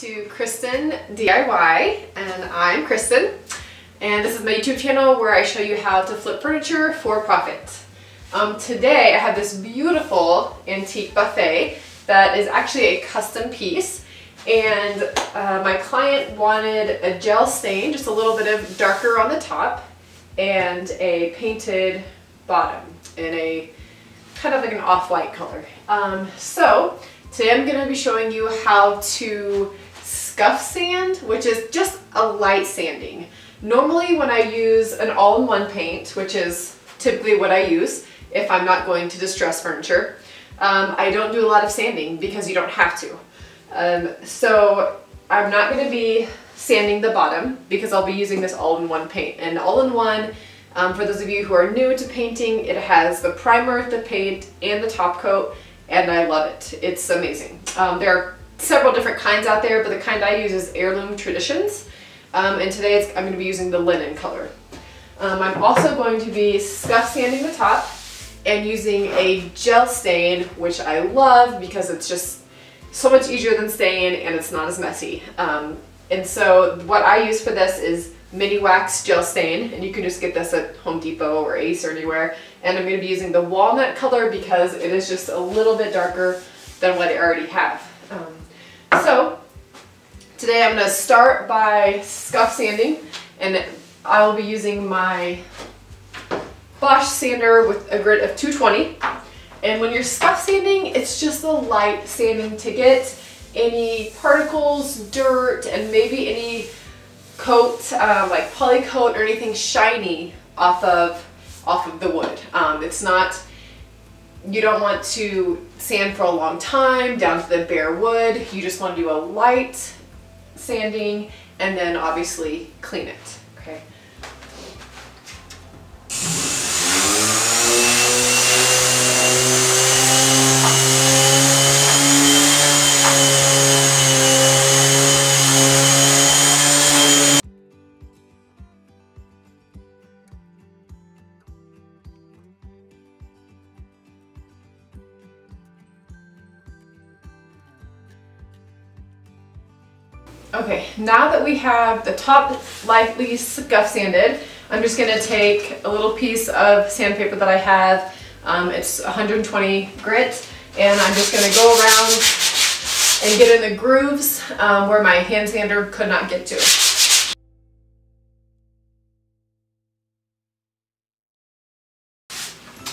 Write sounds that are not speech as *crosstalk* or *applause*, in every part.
to Kristen DIY and I'm Kristen and this is my YouTube channel where I show you how to flip furniture for profit. Um, today I have this beautiful antique buffet that is actually a custom piece and uh, my client wanted a gel stain, just a little bit of darker on the top and a painted bottom in a kind of like an off-white color. Um, so Today I'm going to be showing you how to scuff sand, which is just a light sanding. Normally when I use an all-in-one paint, which is typically what I use if I'm not going to distress furniture, um, I don't do a lot of sanding because you don't have to. Um, so I'm not going to be sanding the bottom because I'll be using this all-in-one paint. And all-in-one, um, for those of you who are new to painting, it has the primer, the paint, and the top coat and I love it. It's amazing. Um, there are several different kinds out there, but the kind I use is Heirloom Traditions. Um, and today I'm going to be using the linen color. Um, I'm also going to be scuff sanding the top and using a gel stain, which I love because it's just so much easier than staying and it's not as messy. Um, and so what I use for this is Minwax gel stain and you can just get this at Home Depot or Ace or anywhere and I'm going to be using the walnut color because it is just a little bit darker than what I already have. So today I'm going to start by scuff sanding and I will be using my Bosch sander with a grit of 220 and when you're scuff sanding it's just a light sanding to get any particles, dirt, and maybe any coat, um, like poly coat or anything shiny off of off of the wood. Um, it's not, you don't want to sand for a long time down to the bare wood. You just want to do a light sanding and then obviously clean it, okay? Okay, now that we have the top lightly scuff sanded, I'm just gonna take a little piece of sandpaper that I have. Um, it's 120 grit, and I'm just gonna go around and get in the grooves um, where my hand sander could not get to.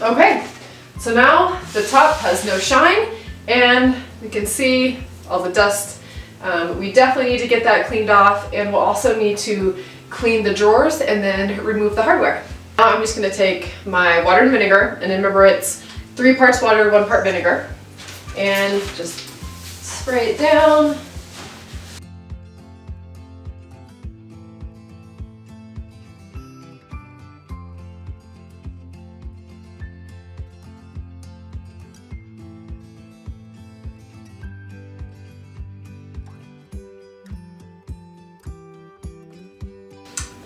Okay, so now the top has no shine, and we can see all the dust um, we definitely need to get that cleaned off and we'll also need to clean the drawers and then remove the hardware. Now I'm just going to take my water and vinegar and remember it's three parts water, one part vinegar and just spray it down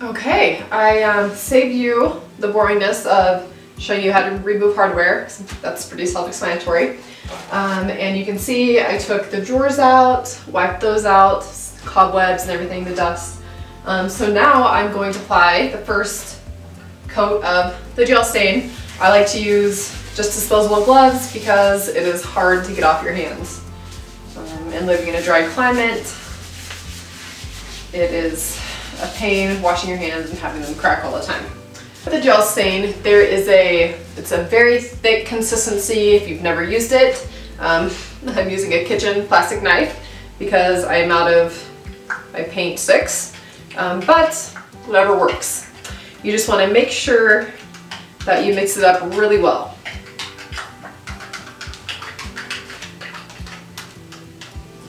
Okay, I um, saved you the boringness of showing you how to remove hardware. That's pretty self-explanatory. Um, and you can see I took the drawers out, wiped those out, cobwebs and everything, the dust. Um, so now I'm going to apply the first coat of the gel stain. I like to use just disposable gloves because it is hard to get off your hands. Um, and living in a dry climate, it is a pain washing your hands and having them crack all the time. For The gel stain, there is a, it's a very thick consistency if you've never used it. Um, *laughs* I'm using a kitchen plastic knife because I am out of my paint sticks, um, but whatever works. You just want to make sure that you mix it up really well.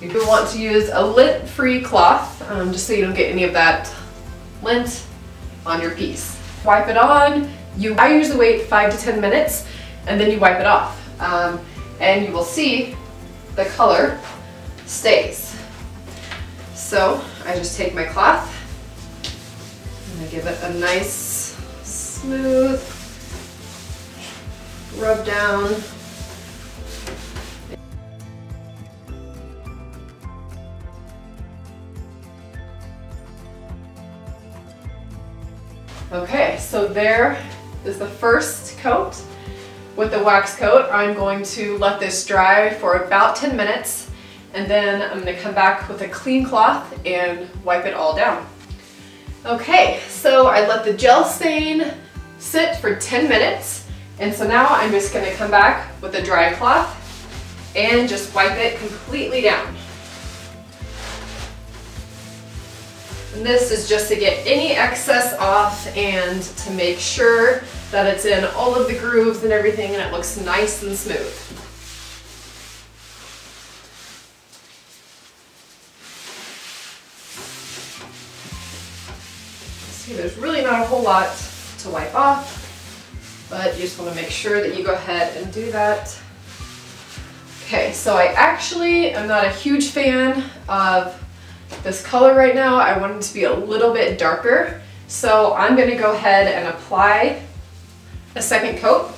You do want to use a lint-free cloth, um, just so you don't get any of that lint on your piece. Wipe it on. You, I usually wait five to 10 minutes and then you wipe it off. Um, and you will see the color stays. So I just take my cloth and I give it a nice smooth rub down Okay, so there is the first coat. With the wax coat, I'm going to let this dry for about 10 minutes and then I'm gonna come back with a clean cloth and wipe it all down. Okay, so I let the gel stain sit for 10 minutes and so now I'm just gonna come back with a dry cloth and just wipe it completely down. And this is just to get any excess off and to make sure that it's in all of the grooves and everything and it looks nice and smooth. See, there's really not a whole lot to wipe off, but you just want to make sure that you go ahead and do that. Okay, so I actually am not a huge fan of this color right now. I want it to be a little bit darker. So I'm gonna go ahead and apply a second coat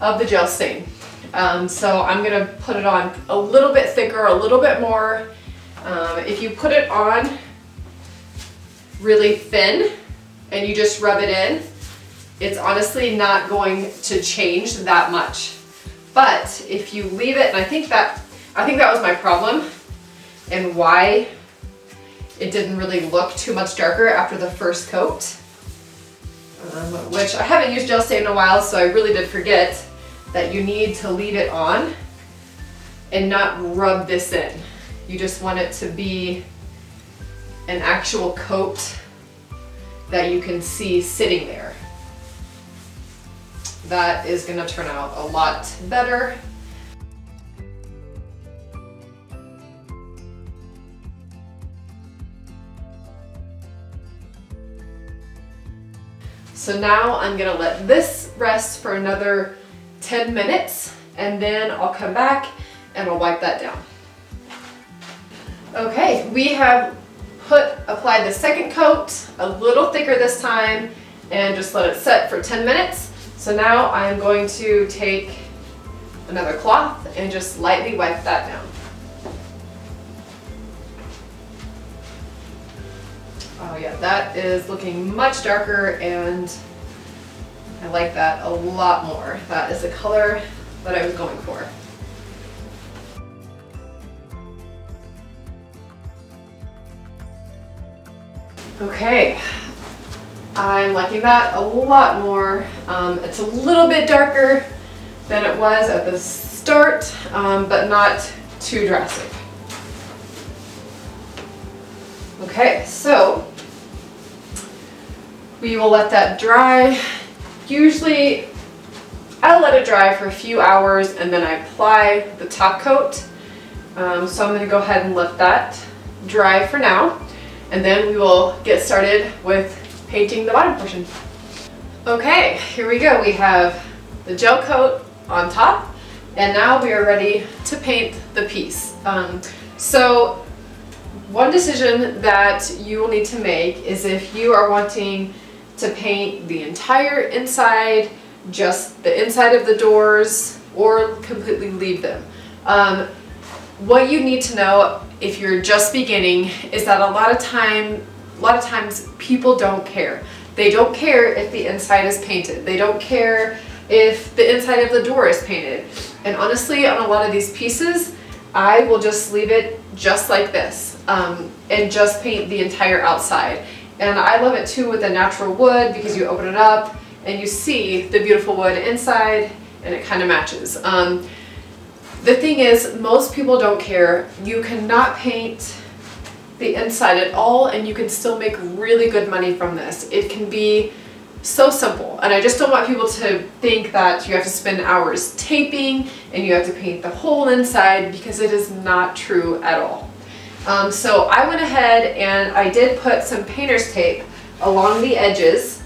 of the gel stain. Um, so I'm gonna put it on a little bit thicker, a little bit more. Um, if you put it on really thin and you just rub it in, it's honestly not going to change that much. But if you leave it, and I think that, I think that was my problem and why it didn't really look too much darker after the first coat. Um, which I haven't used gel stain in a while, so I really did forget that you need to leave it on and not rub this in. You just want it to be an actual coat that you can see sitting there. That is gonna turn out a lot better So now I'm gonna let this rest for another 10 minutes and then I'll come back and I'll wipe that down. Okay, we have put, applied the second coat, a little thicker this time, and just let it set for 10 minutes. So now I'm going to take another cloth and just lightly wipe that down. Oh yeah, that is looking much darker and I like that a lot more. That is the color that I was going for. Okay, I'm liking that a lot more. Um, it's a little bit darker than it was at the start, um, but not too drastic. Okay, so we will let that dry. Usually I'll let it dry for a few hours and then I apply the top coat. Um, so I'm going to go ahead and let that dry for now and then we will get started with painting the bottom portion. Okay, here we go. We have the gel coat on top and now we are ready to paint the piece. Um, so one decision that you will need to make is if you are wanting to paint the entire inside, just the inside of the doors, or completely leave them. Um, what you need to know if you're just beginning is that a lot of time, a lot of times people don't care. They don't care if the inside is painted. They don't care if the inside of the door is painted. And honestly, on a lot of these pieces, I will just leave it just like this um, and just paint the entire outside. And I love it too with the natural wood because you open it up and you see the beautiful wood inside and it kind of matches. Um, the thing is, most people don't care. You cannot paint the inside at all and you can still make really good money from this. It can be so simple and I just don't want people to think that you have to spend hours taping and you have to paint the whole inside because it is not true at all. Um, so I went ahead and I did put some painter's tape along the edges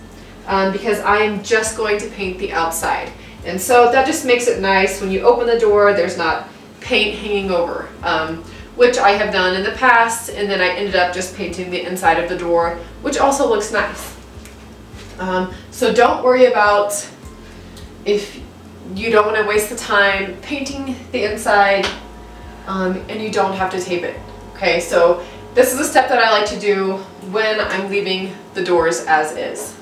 um, because I'm just going to paint the outside. And so that just makes it nice when you open the door, there's not paint hanging over, um, which I have done in the past, and then I ended up just painting the inside of the door, which also looks nice. Um, so don't worry about if you don't want to waste the time painting the inside um, and you don't have to tape it. Okay, so this is a step that I like to do when I'm leaving the doors as is.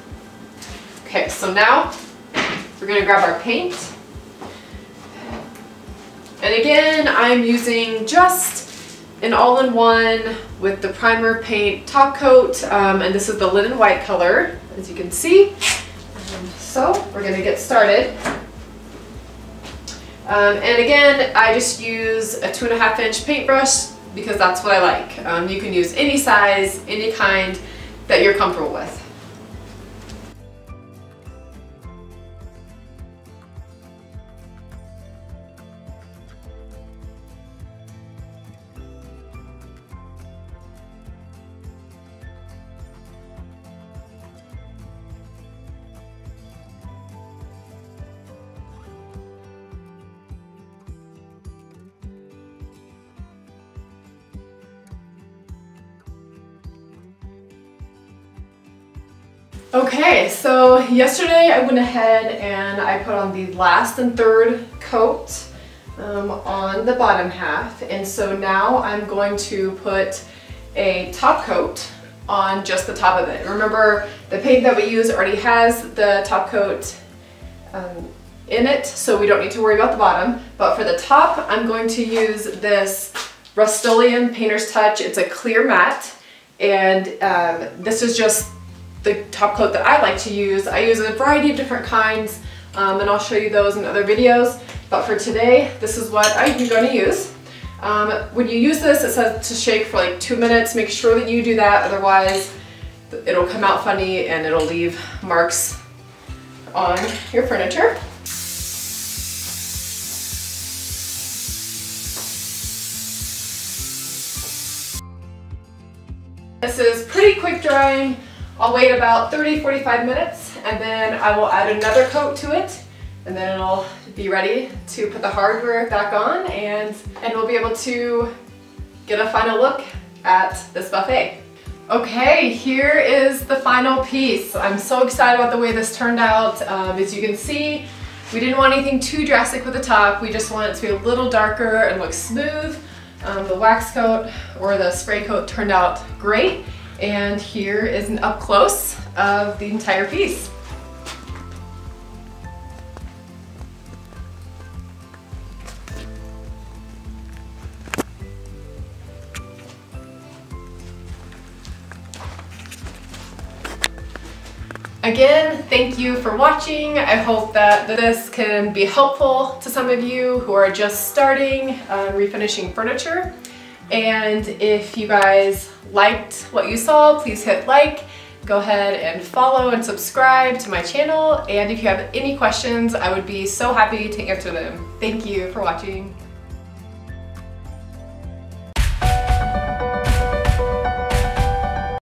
Okay, so now we're gonna grab our paint. And again, I'm using just an all-in-one with the primer paint top coat, um, and this is the linen white color, as you can see. Um, so we're gonna get started. Um, and again, I just use a two and a half inch paintbrush because that's what I like. Um, you can use any size, any kind that you're comfortable with. Okay, so yesterday I went ahead and I put on the last and third coat um, on the bottom half. And so now I'm going to put a top coat on just the top of it. Remember, the paint that we use already has the top coat um, in it, so we don't need to worry about the bottom. But for the top, I'm going to use this Rust-Oleum Painter's Touch. It's a clear matte, and um, this is just the top coat that I like to use. I use a variety of different kinds um, and I'll show you those in other videos. But for today, this is what I'm going to use. Um, when you use this, it says to shake for like two minutes. Make sure that you do that, otherwise it'll come out funny and it'll leave marks on your furniture. This is pretty quick drying. I'll wait about 30-45 minutes and then I will add another coat to it and then it'll be ready to put the hardware back on and, and we'll be able to get a final look at this buffet. Okay, here is the final piece. I'm so excited about the way this turned out. Um, as you can see, we didn't want anything too drastic with the top. We just want it to be a little darker and look smooth. Um, the wax coat or the spray coat turned out great. And here is an up close of the entire piece. Again, thank you for watching. I hope that this can be helpful to some of you who are just starting uh, refinishing furniture. And if you guys liked what you saw, please hit like, go ahead and follow and subscribe to my channel. And if you have any questions, I would be so happy to answer them. Thank you for watching.